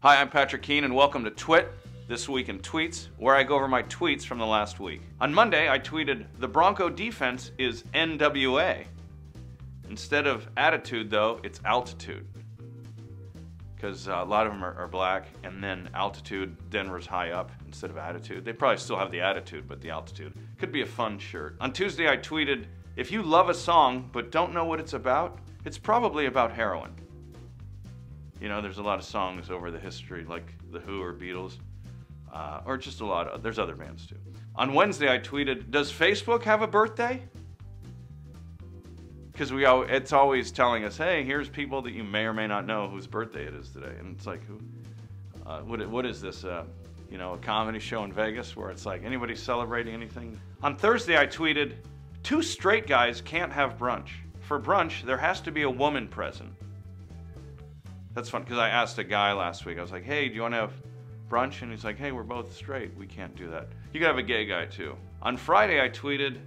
Hi, I'm Patrick Keane, and welcome to Twit, This Week in Tweets, where I go over my tweets from the last week. On Monday, I tweeted, The Bronco defense is NWA. Instead of attitude, though, it's altitude. Because uh, a lot of them are, are black, and then altitude, Denver's high up instead of attitude. They probably still have the attitude, but the altitude. Could be a fun shirt. On Tuesday, I tweeted, If you love a song but don't know what it's about, it's probably about heroin. You know, there's a lot of songs over the history, like The Who or Beatles, uh, or just a lot of, there's other bands too. On Wednesday, I tweeted, Does Facebook have a birthday? Because we, al- it's always telling us, hey, here's people that you may or may not know whose birthday it is today. And it's like, who? Uh, what, what is this? Uh, you know, a comedy show in Vegas where it's like, anybody celebrating anything? On Thursday, I tweeted, Two straight guys can't have brunch. For brunch, there has to be a woman present. That's fun because I asked a guy last week. I was like, "Hey, do you want to have brunch?" And he's like, "Hey, we're both straight. We can't do that. You could have a gay guy too." On Friday, I tweeted,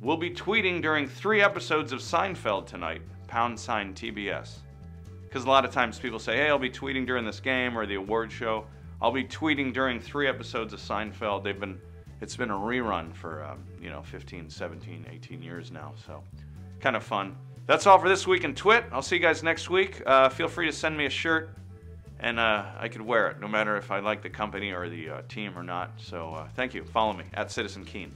"We'll be tweeting during three episodes of Seinfeld tonight. Pound sign TBS." Because a lot of times people say, "Hey, I'll be tweeting during this game or the award show." I'll be tweeting during three episodes of Seinfeld. They've been, it's been a rerun for um, you know 15, 17, 18 years now. So, kind of fun. That's all for this week in Twit. I'll see you guys next week. Uh, feel free to send me a shirt, and uh, I could wear it, no matter if I like the company or the uh, team or not. So uh, thank you. Follow me at Citizen Keane.